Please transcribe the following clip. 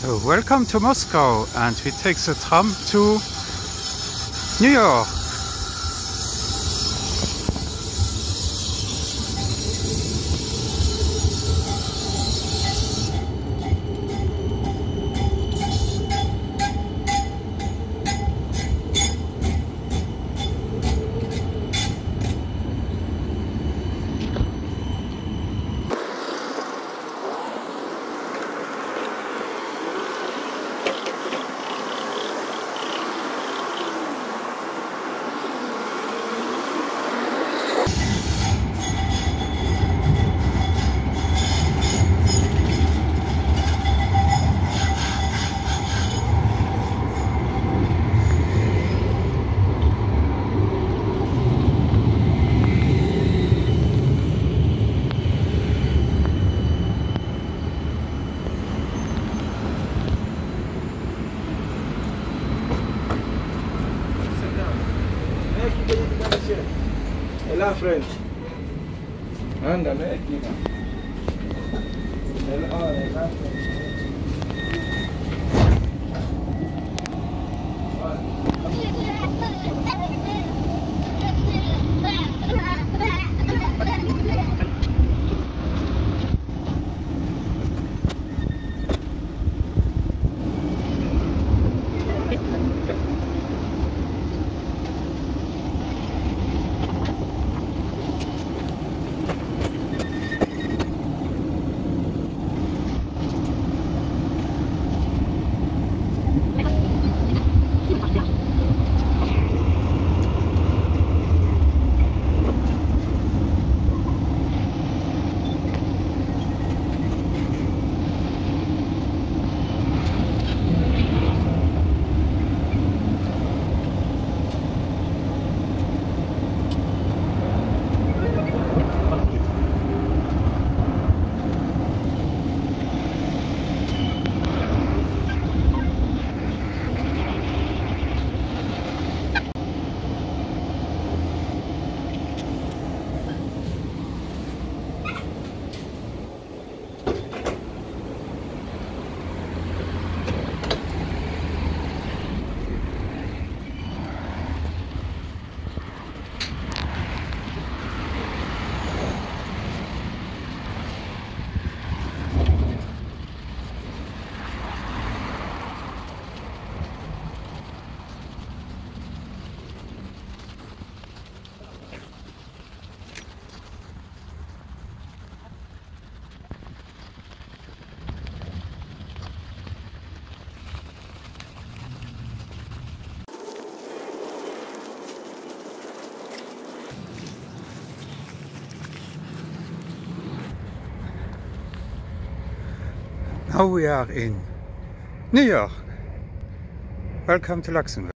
So welcome to Moscow and we take the tram to New York. gracias. En la frente. Ándame, esquina. En. Now we are in New York. Welcome to Luxembourg.